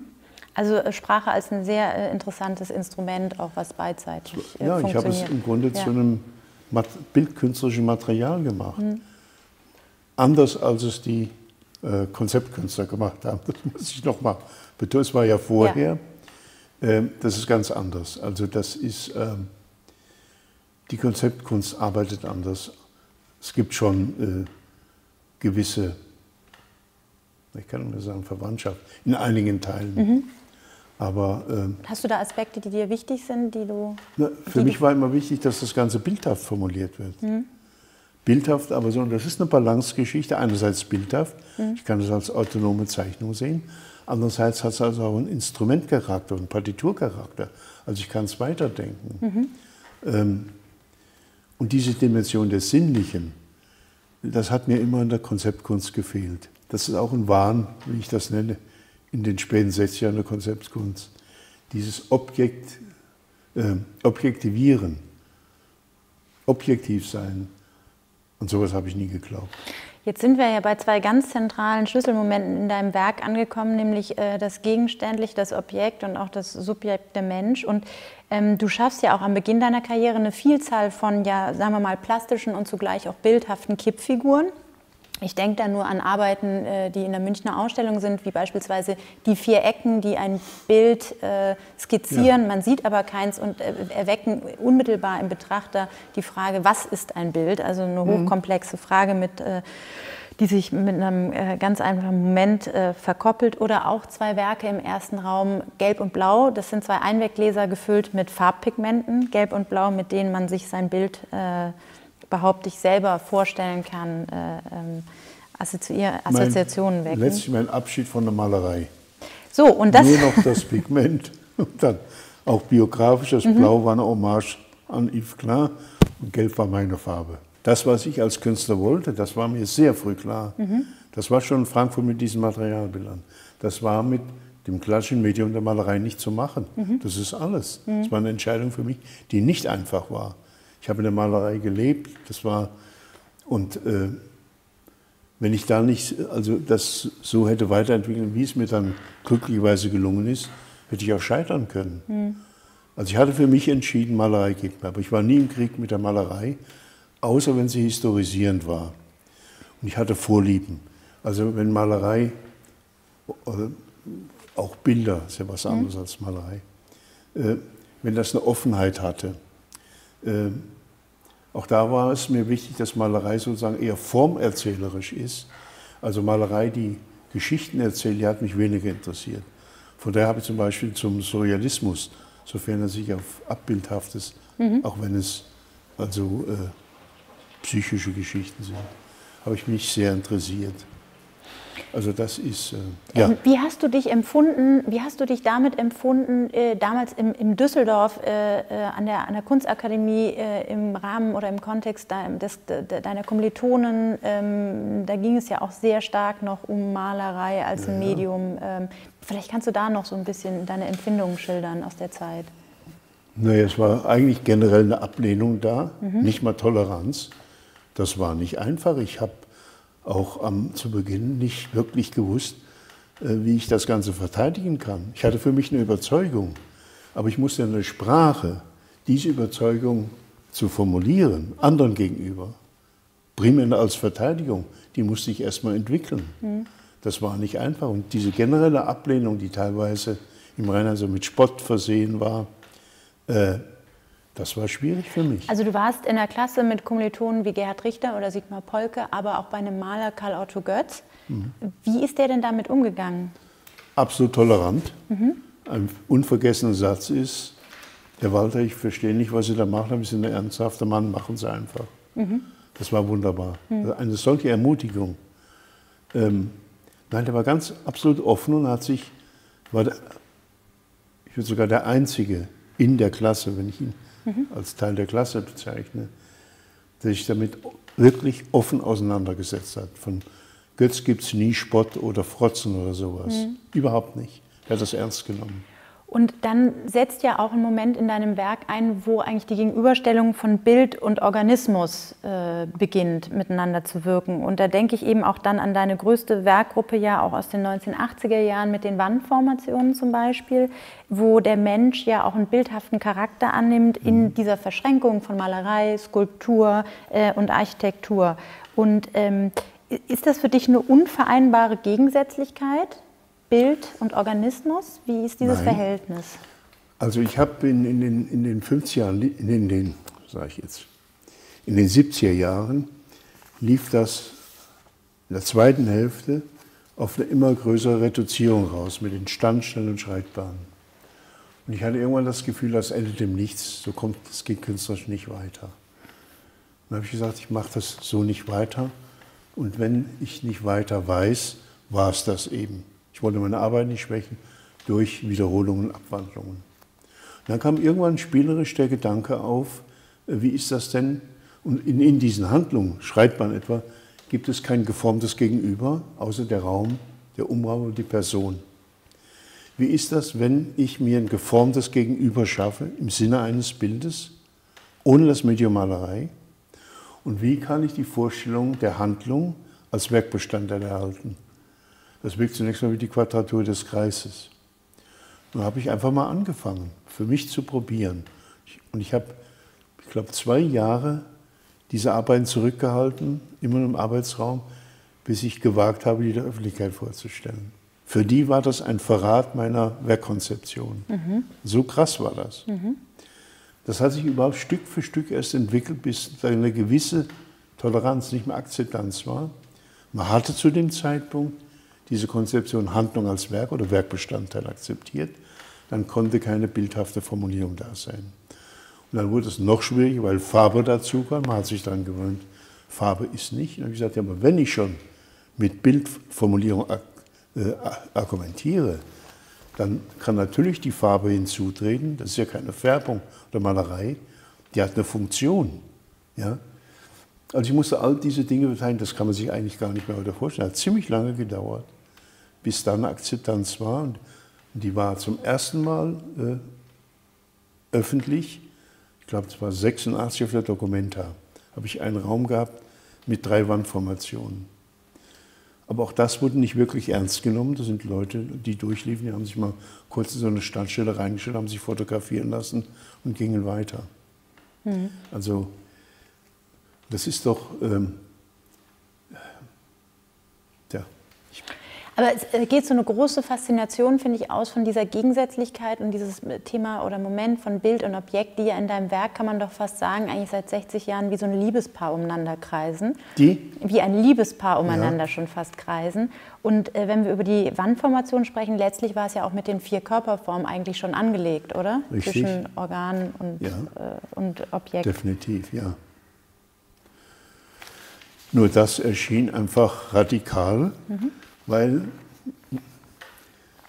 Also äh, Sprache als ein sehr äh, interessantes Instrument, auch was beidseitig äh, ja, funktioniert. Ja, ich habe es im Grunde ja. zu einem bildkünstlerischen Material gemacht. Mhm. Anders als es die äh, Konzeptkünstler gemacht haben. Das muss ich noch mal betonen. Es war ja vorher. Ja. Ähm, das ist ganz anders. Also das ist, ähm, die Konzeptkunst arbeitet anders. Es gibt schon äh, gewisse, ich kann nur sagen, Verwandtschaft in einigen Teilen. Mhm. Aber, ähm, Hast du da Aspekte, die dir wichtig sind, die du. Na, für die mich war immer wichtig, dass das Ganze bildhaft formuliert wird. Mhm bildhaft, aber so, und das ist eine Balancegeschichte. Einerseits bildhaft, mhm. ich kann es als autonome Zeichnung sehen. Andererseits hat es also auch einen Instrumentcharakter, einen Partiturcharakter. Also ich kann es weiterdenken. Mhm. Ähm, und diese Dimension des Sinnlichen, das hat mir immer in der Konzeptkunst gefehlt. Das ist auch ein Wahn, wie ich das nenne, in den späten 60 Jahren der Konzeptkunst. Dieses Objekt, äh, Objektivieren, objektiv sein, und sowas habe ich nie geglaubt. Jetzt sind wir ja bei zwei ganz zentralen Schlüsselmomenten in deinem Werk angekommen, nämlich äh, das Gegenständliche, das Objekt und auch das Subjekt, der Mensch. Und ähm, du schaffst ja auch am Beginn deiner Karriere eine Vielzahl von, ja, sagen wir mal, plastischen und zugleich auch bildhaften Kippfiguren. Ich denke da nur an Arbeiten, äh, die in der Münchner Ausstellung sind, wie beispielsweise die vier Ecken, die ein Bild äh, skizzieren. Ja. Man sieht aber keins und äh, erwecken unmittelbar im Betrachter die Frage, was ist ein Bild? Also eine mhm. hochkomplexe Frage, mit, die sich mit einem ganz einfachen Moment verkoppelt. Oder auch zwei Werke im ersten Raum, Gelb und Blau. Das sind zwei Einweggläser gefüllt mit Farbpigmenten, Gelb und Blau, mit denen man sich sein Bild behaupte ich, selber vorstellen kann, äh, ähm, Assoziationen mein, Letztlich mein Abschied von der Malerei. So, und das. Nur noch das Pigment. Und dann auch biografisch, das mhm. Blau war eine Hommage an Yves Klein und Gelb war meine Farbe. Das, was ich als Künstler wollte, das war mir sehr früh klar. Mhm. Das war schon in Frankfurt mit diesen Materialbildern. Das war mit dem klassischen Medium der Malerei nicht zu machen. Mhm. Das ist alles. Mhm. Das war eine Entscheidung für mich, die nicht einfach war. Ich habe in der Malerei gelebt, das war, und äh, wenn ich da nicht, also das so hätte weiterentwickeln, wie es mir dann glücklicherweise gelungen ist, hätte ich auch scheitern können. Mhm. Also ich hatte für mich entschieden, Malerei geht mir. Aber ich war nie im Krieg mit der Malerei, außer wenn sie historisierend war. Und ich hatte Vorlieben. Also wenn Malerei, äh, auch Bilder, ist ja was mhm. anderes mhm. als Malerei, äh, wenn das eine Offenheit hatte. Auch da war es mir wichtig, dass Malerei sozusagen eher formerzählerisch ist. Also Malerei, die Geschichten erzählt, die hat mich weniger interessiert. Von daher habe ich zum Beispiel zum Surrealismus, sofern er sich auf Abbildhaftes, mhm. auch wenn es also äh, psychische Geschichten sind, habe ich mich sehr interessiert. Also das ist äh, ja. Wie hast du dich empfunden? Wie hast du dich damit empfunden äh, damals im, im Düsseldorf äh, äh an, der, an der Kunstakademie äh, im Rahmen oder im Kontext de, des, de, deiner Kommilitonen? Ähm, da ging es ja auch sehr stark noch um Malerei als ja. Medium. Ähm, vielleicht kannst du da noch so ein bisschen deine Empfindungen schildern aus der Zeit. Naja, es war eigentlich generell eine Ablehnung da, mhm. nicht mal Toleranz. Das war nicht einfach. Ich habe auch am, zu Beginn nicht wirklich gewusst, äh, wie ich das Ganze verteidigen kann. Ich hatte für mich eine Überzeugung, aber ich musste eine Sprache, diese Überzeugung zu formulieren, anderen gegenüber, primär als Verteidigung, die musste ich erstmal entwickeln. Mhm. Das war nicht einfach. Und diese generelle Ablehnung, die teilweise im Rhein also mit Spott versehen war, äh, das war schwierig für mich. Also du warst in der Klasse mit Kommilitonen wie Gerhard Richter oder Sigmar Polke, aber auch bei einem Maler Karl Otto Götz. Mhm. Wie ist der denn damit umgegangen? Absolut tolerant. Mhm. Ein unvergessener Satz ist, Herr Walter, ich verstehe nicht, was Sie da machen, aber Sie sind ein ernsthafter Mann, machen Sie einfach. Mhm. Das war wunderbar. Mhm. Eine solche Ermutigung. Ähm, nein, der war ganz absolut offen und hat sich, war der, ich würde sogar der Einzige in der Klasse, wenn ich ihn mhm. als Teil der Klasse bezeichne, der sich damit wirklich offen auseinandergesetzt hat. Von Götz gibt es nie Spott oder Frotzen oder sowas. Mhm. Überhaupt nicht. Er hat das ernst genommen. Und dann setzt ja auch ein Moment in deinem Werk ein, wo eigentlich die Gegenüberstellung von Bild und Organismus äh, beginnt, miteinander zu wirken. Und da denke ich eben auch dann an deine größte Werkgruppe, ja auch aus den 1980er Jahren mit den Wandformationen zum Beispiel, wo der Mensch ja auch einen bildhaften Charakter annimmt in mhm. dieser Verschränkung von Malerei, Skulptur äh, und Architektur. Und ähm, ist das für dich eine unvereinbare Gegensätzlichkeit? Bild und Organismus? Wie ist dieses Nein. Verhältnis? Also ich habe in, in, den, in den 50er Jahren, in den, sage ich jetzt, in den 70er Jahren lief das in der zweiten Hälfte auf eine immer größere Reduzierung raus mit den Standstellen und Schreitbahnen. Und ich hatte irgendwann das Gefühl, das endet im Nichts, so kommt, es geht künstlerisch nicht weiter. Dann habe ich gesagt, ich mache das so nicht weiter. Und wenn ich nicht weiter weiß, war es das eben. Ich wollte meine Arbeit nicht schwächen durch Wiederholungen und Abwandlungen. Und dann kam irgendwann spielerisch der Gedanke auf, äh, wie ist das denn? Und in, in diesen Handlungen, schreibt man etwa, gibt es kein geformtes Gegenüber, außer der Raum, der Umraum und die Person. Wie ist das, wenn ich mir ein geformtes Gegenüber schaffe im Sinne eines Bildes, ohne das Medium Malerei? Und wie kann ich die Vorstellung der Handlung als Werkbestandteil erhalten? Das wirkt zunächst mal wie die Quadratur des Kreises. Nun habe ich einfach mal angefangen, für mich zu probieren. Und ich habe, ich glaube, zwei Jahre diese Arbeiten zurückgehalten, immer im Arbeitsraum, bis ich gewagt habe, die der Öffentlichkeit vorzustellen. Für die war das ein Verrat meiner Werkkonzeption. Mhm. So krass war das. Mhm. Das hat sich überhaupt Stück für Stück erst entwickelt, bis eine gewisse Toleranz, nicht mehr Akzeptanz war. Man hatte zu dem Zeitpunkt diese Konzeption Handlung als Werk oder Werkbestandteil akzeptiert, dann konnte keine bildhafte Formulierung da sein. Und dann wurde es noch schwieriger, weil Farbe dazu kam. Man hat sich daran gewöhnt, Farbe ist nicht. Und dann habe ich gesagt, ja, aber wenn ich schon mit Bildformulierung äh, argumentiere, dann kann natürlich die Farbe hinzutreten. Das ist ja keine Färbung oder Malerei. Die hat eine Funktion. Ja? Also ich musste all diese Dinge beteiligen, das kann man sich eigentlich gar nicht mehr heute vorstellen. Hat ziemlich lange gedauert, bis dann Akzeptanz war. Und die war zum ersten Mal äh, öffentlich. Ich glaube, es war 86 auf der Documenta. Habe ich einen Raum gehabt mit drei Wandformationen. Aber auch das wurde nicht wirklich ernst genommen. Das sind Leute, die durchliefen, die haben sich mal kurz in so eine Standstelle reingestellt, haben sich fotografieren lassen und gingen weiter. Mhm. Also das ist doch, ähm, ja. Aber es äh, geht so eine große Faszination, finde ich, aus von dieser Gegensätzlichkeit und dieses Thema oder Moment von Bild und Objekt, die ja in deinem Werk, kann man doch fast sagen, eigentlich seit 60 Jahren wie so ein Liebespaar umeinander kreisen. Die? Wie ein Liebespaar umeinander ja. schon fast kreisen. Und äh, wenn wir über die Wandformation sprechen, letztlich war es ja auch mit den vier Körperformen eigentlich schon angelegt, oder? Richtig. Zwischen Organ und, ja. äh, und Objekt. Definitiv, ja. Nur das erschien einfach radikal, mhm. Weil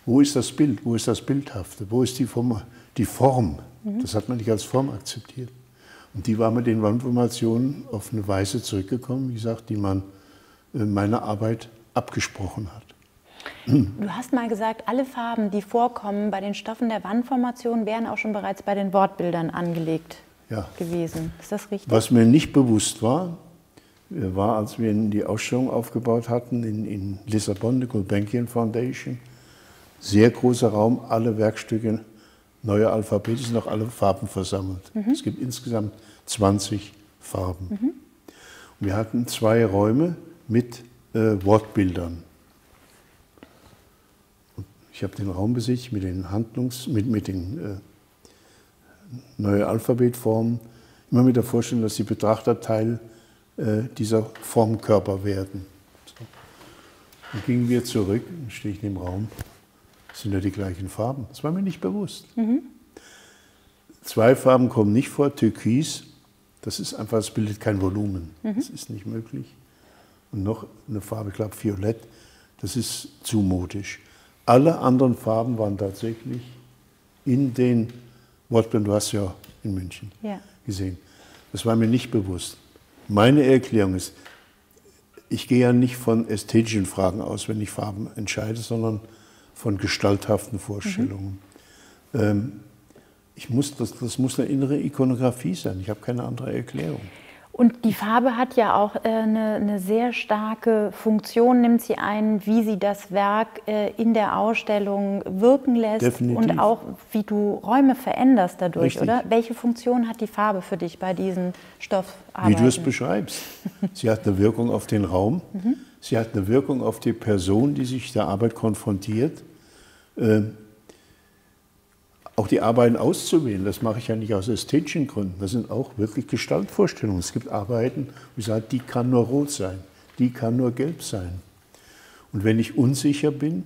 wo ist das Bild, wo ist das Bildhafte, wo ist die Form? Die Form. Mhm. Das hat man nicht als Form akzeptiert. Und die war mit den Wandformationen auf eine Weise zurückgekommen, wie gesagt, die man in äh, meiner Arbeit abgesprochen hat. Du hast mal gesagt, alle Farben, die vorkommen bei den Stoffen der Wandformation, wären auch schon bereits bei den Wortbildern angelegt ja. gewesen. Ist das richtig? Was mir nicht bewusst war, war, als wir die Ausstellung aufgebaut hatten in, in Lissabon, die Gulbenkian Foundation. Sehr großer Raum, alle Werkstücke, neue Alphabet, sind noch alle Farben versammelt. Mhm. Es gibt insgesamt 20 Farben. Mhm. Und wir hatten zwei Räume mit äh, Wortbildern. Und ich habe den Raum besichtigt mit den Handlungs-, mit, mit den äh, neuen Alphabetformen, immer mit der Vorstellung, dass die Betrachter Teil dieser Formkörper werden. So. Dann gingen wir zurück, dann stehe ich in dem Raum, das sind ja die gleichen Farben. Das war mir nicht bewusst. Mhm. Zwei Farben kommen nicht vor, Türkis, das ist einfach, das bildet kein Volumen. Mhm. Das ist nicht möglich. Und noch eine Farbe, ich glaube Violett, das ist zu modisch. Alle anderen Farben waren tatsächlich in den Wortbildern, du hast ja in München ja. gesehen. Das war mir nicht bewusst. Meine Erklärung ist, ich gehe ja nicht von ästhetischen Fragen aus, wenn ich Farben entscheide, sondern von gestalthaften Vorstellungen. Mhm. Ähm, ich muss, das, das muss eine innere Ikonografie sein. Ich habe keine andere Erklärung. Und die Farbe hat ja auch äh, eine, eine, sehr starke Funktion, nimmt sie ein, wie sie das Werk äh, in der Ausstellung wirken lässt Definitiv. und auch wie du Räume veränderst dadurch, Richtig. oder? Welche Funktion hat die Farbe für dich bei diesen Stoffarbeiten? Wie du es beschreibst. Sie hat eine Wirkung auf den Raum, mhm. sie hat eine Wirkung auf die Person, die sich der Arbeit konfrontiert. Ähm, auch die Arbeiten auszuwählen, das mache ich ja nicht aus ästhetischen Gründen. Das sind auch wirklich Gestaltvorstellungen. Es gibt Arbeiten, wo ich sage, die kann nur rot sein, die kann nur gelb sein. Und wenn ich unsicher bin,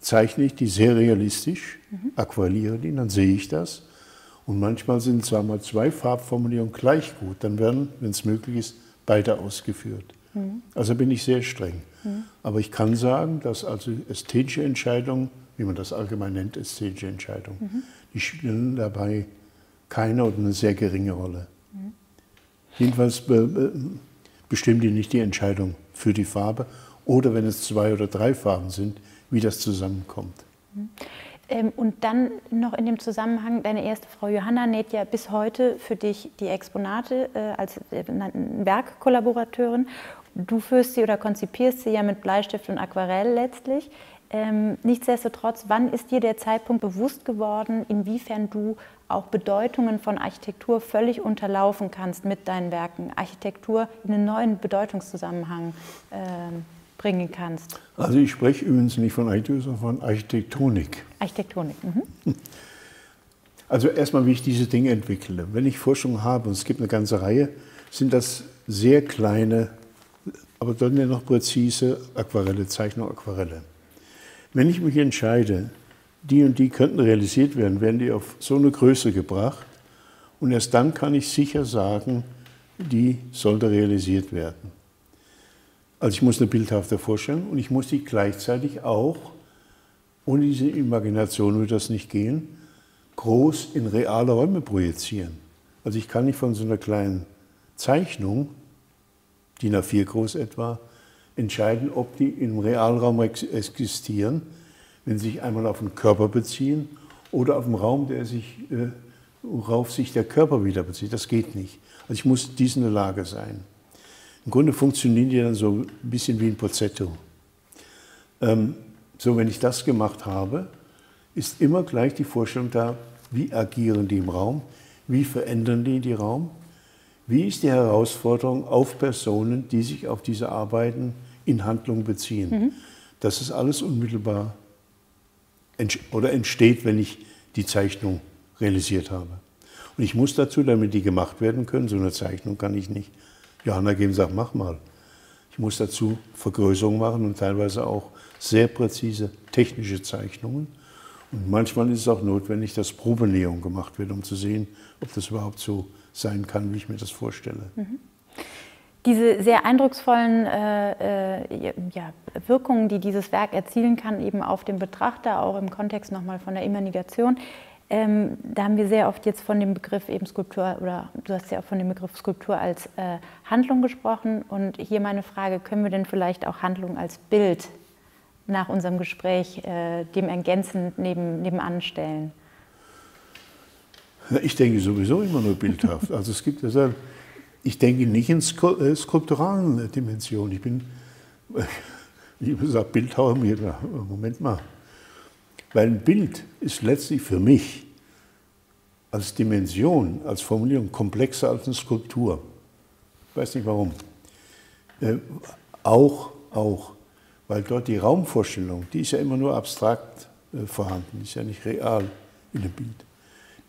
zeichne ich die sehr realistisch, mhm. aquarelliere die, dann sehe ich das. Und manchmal sind, sagen wir, zwei Farbformulierungen gleich gut. Dann werden, wenn es möglich ist, beide ausgeführt. Mhm. Also bin ich sehr streng. Mhm. Aber ich kann sagen, dass also ästhetische Entscheidungen wie man das allgemein nennt, ästhetische Entscheidung. Mhm. Die spielen dabei keine oder eine sehr geringe Rolle. Mhm. Jedenfalls be bestimmen die nicht die Entscheidung für die Farbe oder wenn es zwei oder drei Farben sind, wie das zusammenkommt. Mhm. Und dann noch in dem Zusammenhang, deine erste Frau Johanna näht ja bis heute für dich die Exponate äh, als äh, Werkkollaborateurin. Du führst sie oder konzipierst sie ja mit Bleistift und Aquarell letztlich. Ähm, nichtsdestotrotz, wann ist dir der Zeitpunkt bewusst geworden, inwiefern du auch Bedeutungen von Architektur völlig unterlaufen kannst mit deinen Werken, Architektur in einen neuen Bedeutungszusammenhang äh, bringen kannst? Also ich spreche übrigens nicht von Architektur, sondern von Architektonik. Architektonik. Mhm. Also erstmal, wie ich diese Dinge entwickle. Wenn ich Forschung habe, und es gibt eine ganze Reihe, sind das sehr kleine, aber dann ja noch präzise Aquarelle, Zeichnung Aquarelle. Wenn ich mich entscheide, die und die könnten realisiert werden, werden die auf so eine Größe gebracht und erst dann kann ich sicher sagen, die sollte realisiert werden. Also ich muss eine bildhafte vorstellen und ich muss sie gleichzeitig auch ohne diese Imagination würde das nicht gehen, groß in reale Räume projizieren. Also ich kann nicht von so einer kleinen Zeichnung, DIN A4 groß etwa, entscheiden, ob die im Realraum existieren, wenn sie sich einmal auf den Körper beziehen oder auf den Raum, der sich, äh, worauf sich der Körper wieder bezieht. Das geht nicht. Also ich muss dies in der Lage sein. Im Grunde funktionieren die dann so ein bisschen wie ein Pozzetto. Ähm, so, wenn ich das gemacht habe, ist immer gleich die Vorstellung da, wie agieren die im Raum, wie verändern die den Raum, wie ist die Herausforderung auf Personen, die sich auf diese Arbeiten in Handlung beziehen. Mhm. Das ist alles unmittelbar ent oder entsteht, wenn ich die Zeichnung realisiert habe. Und ich muss dazu, damit die gemacht werden können, so eine Zeichnung kann ich nicht Johanna geben und sagen, mach mal. Ich muss dazu Vergrößerungen machen und teilweise auch sehr präzise technische Zeichnungen. Und manchmal ist es auch notwendig, dass Probenäherung gemacht wird, um zu sehen, ob das überhaupt so sein kann, wie ich mir das vorstelle. Mhm. Diese sehr eindrucksvollen äh, äh, ja, Wirkungen, die dieses Werk erzielen kann, eben auf den Betrachter, auch im Kontext nochmal von der Imagination, ähm, da haben wir sehr oft jetzt von dem Begriff eben Skulptur oder du hast ja auch von dem Begriff Skulptur als äh, Handlung gesprochen. Und hier meine Frage: Können wir denn vielleicht auch Handlung als Bild nach unserem Gespräch äh, dem ergänzend neben, nebenan stellen? Ich denke sowieso immer nur bildhaft. Also es gibt also, ich denke nicht in äh, skulpturalen Dimensionen. Ich bin, wie gesagt, Bildhauer mir. Moment mal. Weil ein Bild ist letztlich für mich als Dimension, als Formulierung komplexer als eine Skulptur. Ich weiß nicht warum. Äh, auch, auch weil dort die Raumvorstellung, die ist ja immer nur abstrakt äh, vorhanden, ist ja nicht real in dem Bild.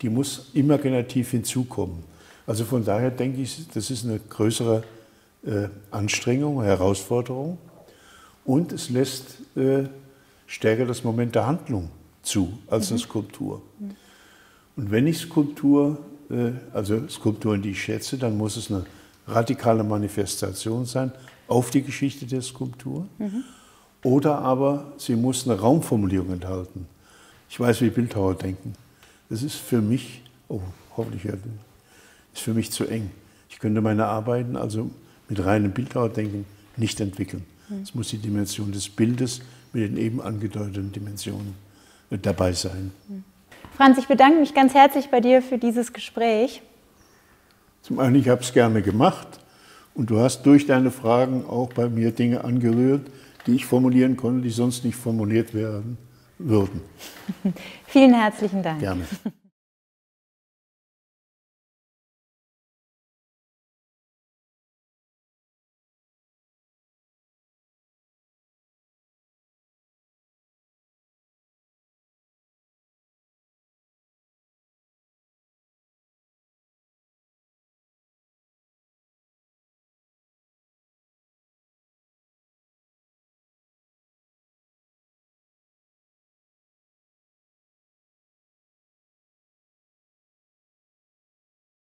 Die muss imaginativ hinzukommen. Also von daher denke ich, das ist eine größere äh, Anstrengung, Herausforderung und es lässt äh, stärker das Moment der Handlung zu als eine mhm. Skulptur. Und wenn ich Skulptur, äh, also Skulpturen, die ich schätze, dann muss es eine radikale Manifestation sein auf die Geschichte der Skulptur. Mhm. Oder aber sie muss eine Raumformulierung enthalten. Ich weiß, wie Bildhauer denken. Das ist für mich, oh, hoffentlich ist für mich zu eng. Ich könnte meine Arbeiten also mit reinem Bildhauerdenken nicht entwickeln. Mhm. Es muss die Dimension des Bildes mit den eben angedeuteten Dimensionen dabei sein. Mhm. Franz, ich bedanke mich ganz herzlich bei dir für dieses Gespräch. Zum einen, ich habe es gerne gemacht und du hast durch deine Fragen auch bei mir Dinge angerührt, die ich formulieren konnte, die sonst nicht formuliert werden würden. Vielen herzlichen Dank. Gerne.